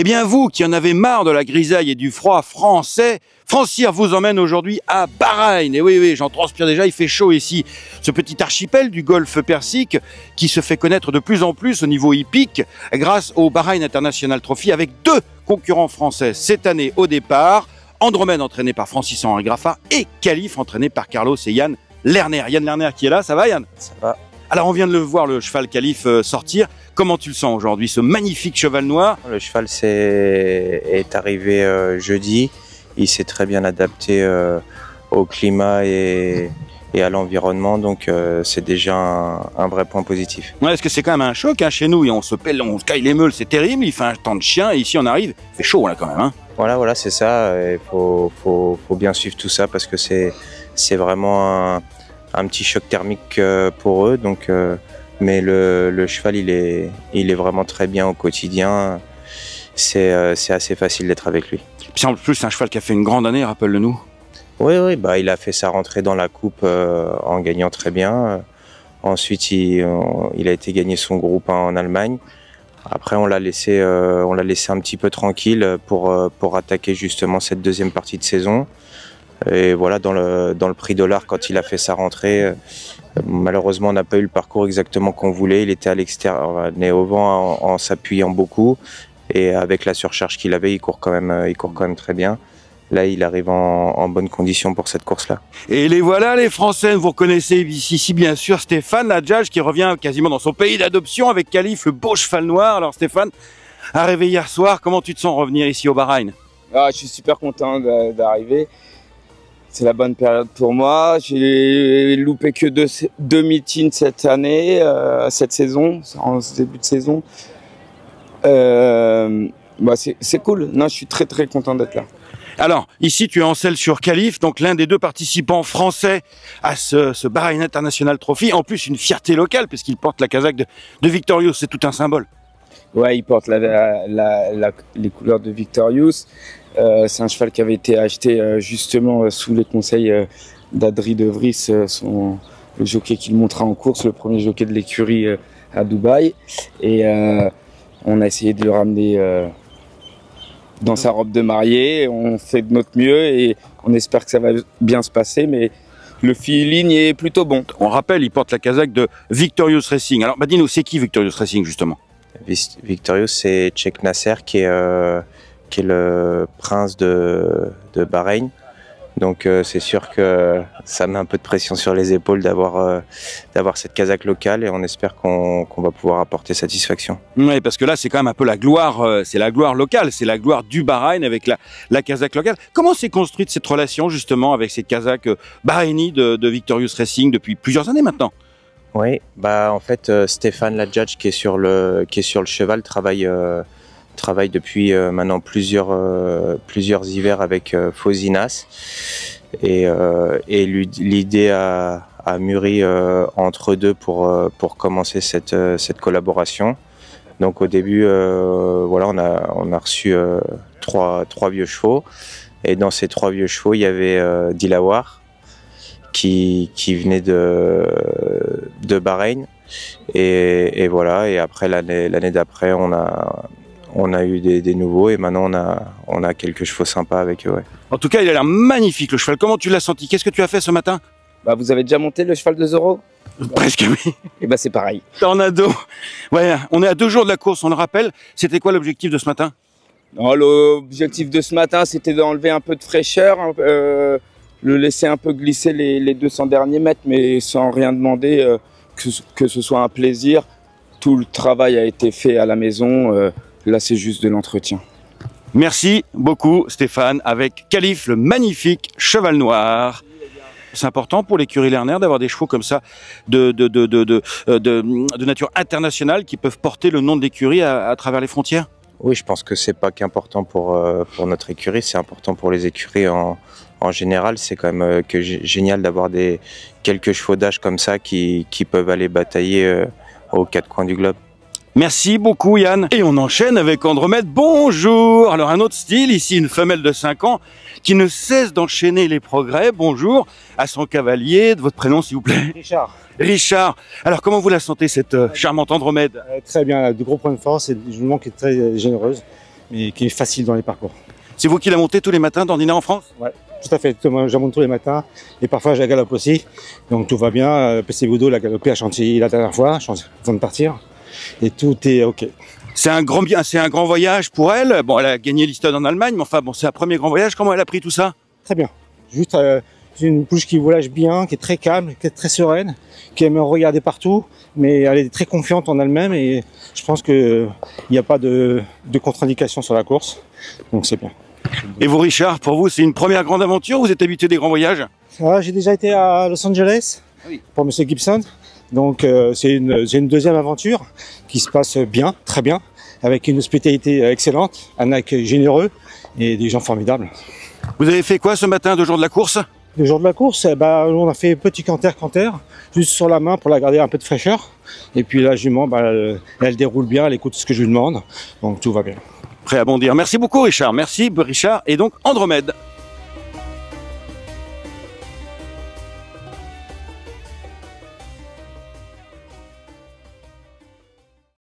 Eh bien, vous qui en avez marre de la grisaille et du froid français, Francir vous emmène aujourd'hui à Bahreïn. Et oui, oui, j'en transpire déjà, il fait chaud ici. Ce petit archipel du golfe Persique qui se fait connaître de plus en plus au niveau hippique grâce au Bahreïn International Trophy avec deux concurrents français cette année au départ. Andromède entraîné par Francis Henri Graffa et Calif entraîné par Carlos et Yann Lerner. Yann Lerner qui est là, ça va Yann Ça va. Alors on vient de le voir le cheval Calif euh, sortir. Comment tu le sens aujourd'hui, ce magnifique cheval noir? Le cheval est, est arrivé euh, jeudi il s'est très bien adapté euh, au climat et, à l'environnement, donc euh, c'est déjà un, vrai point positif. Ouais, est-ce que c'est quand même un choc hein, chez nous et on se pèle, on se caille les meules, c'est terrible, il fait un temps de chien et ici on arrive, il fait chaud là quand même. Hein. Voilà, voilà, c'est ça. Il faut, faut, faut, bien suivre tout ça parce que c'est vraiment un, un, petit choc thermique euh, pour eux. Donc, mais le, le, cheval, il est, il est vraiment très bien au quotidien. C'est assez facile d'être avec lui. Puis en plus, c'est un cheval qui a fait une grande année, rappelle-le nous. Oui, oui, bah, il a fait sa rentrée dans la coupe euh, en gagnant très bien. Ensuite, il, a été gagné son groupe en Allemagne. Après, on l'a laissé, euh, on l'a laissé un petit peu tranquille pour, euh, pour attaquer justement cette deuxième partie de saison. Et voilà, dans le, dans le prix dollar, quand il a fait sa rentrée, malheureusement, on n'a pas eu le parcours exactement qu'on voulait. Il était à l'extérieur, né au vent en s'appuyant beaucoup. Et avec la surcharge qu'il avait, il court quand même, euh, il court quand même très bien. Là, il arrive en, bonne condition pour cette course-là. Et les voilà, les Français. Vous reconnaissez ici, bien sûr, Stéphane Ladjage, qui revient quasiment dans son pays d'adoption avec Calif, le beau cheval noir. Alors, Stéphane, arrivé hier soir, comment tu te sens revenir ici au Bahreïn? Ah, Je suis super content d'arriver. C'est la bonne période pour moi. J'ai loupé que deux, deux meetings cette année, euh, cette saison, en début de saison. Euh, bah c'est cool. Non, je suis très très content d'être là. Alors, ici, tu es en selle sur Calif, donc l'un des deux participants français à ce, ce Bahrain International Trophy. En plus, une fierté locale, puisqu'il porte la casaque de, de Victorious. C'est tout un symbole. Ouais, il porte la, la, les couleurs de Victorious. Euh, c'est un cheval qui avait été acheté euh, justement euh, sous les conseils euh, d'Adri de Vries, son, le jockey qu'il montra en course, le premier jockey de l'écurie à Dubaï. Et on a essayé de le ramener euh, dans sa robe de mariée. On fait de notre mieux et on espère que ça va bien se passer. Mais le feeling est plutôt bon. On rappelle, il porte la casaque de Victorious Racing. Alors, bah, dis-nous, c'est qui Victorious Racing justement? Victorious, c'est Cheikh Nasser qui est, euh, qui est le prince de, de Bahreïn. Donc euh, c'est sûr que ça met un peu de pression sur les épaules d'avoir euh, d'avoir cette casaque locale et on espère qu'on va pouvoir apporter satisfaction. Oui, parce que là c'est quand même un peu la gloire, euh, c'est la gloire locale, c'est la gloire du Bahreïn avec la, la casaque locale. Comment s'est construite cette relation justement avec cette casaque bahreïnie de, de Victorious Racing depuis plusieurs années maintenant? Oui, bah en fait Stéphane Ladjadj qui est sur le qui est sur le cheval travaille travaille depuis euh, maintenant plusieurs, euh, plusieurs hivers avec euh, Fosinas. Et, et l'idée a, a, mûri entre deux pour, pour commencer cette, cette collaboration. Donc au début, voilà, on a, on a reçu trois, trois vieux chevaux. Et dans ces trois vieux chevaux, il y avait Dilawar, qui, qui venait de, de Bahreïn. Et, et, voilà, et après l'année d'après, on a, on a eu des, nouveaux et maintenant on a, on a quelques chevaux sympas avec eux. En tout cas, il a l'air magnifique le cheval. Comment tu l'as senti? Qu'est-ce que tu as fait ce matin? Bah, Vous avez déjà monté le cheval de Zoro Presque oui. Et bah c'est pareil. Tornado. Ouais, on est à deux jours de la course, on le rappelle. C'était quoi l'objectif de ce matin? L'objectif de ce matin, c'était d'enlever un peu de fraîcheur, euh, le laisser un peu glisser les, 200 derniers mètres, mais sans rien demander, euh, que, que, ce soit un plaisir. Tout le travail a été fait à la maison. Euh, Là, c'est juste de l'entretien. Merci beaucoup, Stéphane, avec Calif, le magnifique cheval noir. C'est important pour l'écurie Lerner d'avoir des chevaux comme ça de, euh, nature internationale qui peuvent porter le nom de l'écurie à, travers les frontières Oui, je pense que c'est pas qu'important pour, euh, notre écurie, c'est important pour les écuries en, général. C'est quand même euh, génial d'avoir quelques chevaux d'âge comme ça qui peuvent aller batailler aux quatre coins du globe. Merci beaucoup Yann. Et on enchaîne avec Andromède. Bonjour Alors un autre style, ici une femelle de 5 ans qui ne cesse d'enchaîner les progrès. Bonjour à son cavalier, de votre prénom s'il vous plaît? Richard. Richard. Alors comment vous la sentez cette euh, charmante Andromède? Euh, Très bien, de gros points de force et je manque est très généreuse. mais qui est facile dans les parcours. C'est vous qui la montez tous les matins d'ordinaire en France? Ouais, tout à fait. Moi, je la monte tous les matins et parfois je la galope aussi. Donc tout va bien. Euh, PC Boudot l'a galopé à Chantilly la dernière fois, avant de partir. Et tout est OK. C'est un grand bien, c'est un grand voyage pour elle. Bon, elle a gagné l'Easton en Allemagne, mais enfin bon, c'est un premier grand voyage. Comment elle a pris tout ça? Très bien. Juste euh, une pouche qui volage bien, qui est très calme, qui est très sereine, qui aime regarder partout, mais elle est très confiante en elle-même et je pense qu'il n'y a pas de, de contre-indication sur la course. Donc c'est bien. Et vous, Richard, pour vous, c'est une première grande aventure Vous êtes habitué des grands voyages? Ah, J'ai déjà été à Los Angeles pour Monsieur Gibson. Donc euh, c'est une, une, deuxième aventure qui se passe bien, très bien, avec une hospitalité excellente, un accueil généreux et des gens formidables. Vous avez fait quoi ce matin, de jour de la course? Le jour de la course, eh ben, on a fait petit canter-canter, juste sur la main pour la garder un peu de fraîcheur. Et puis la jument, bah, elle, elle déroule bien, elle écoute ce que je lui demande, donc tout va bien prêt à bondir. Merci beaucoup Richard. Merci Richard et donc Andromède.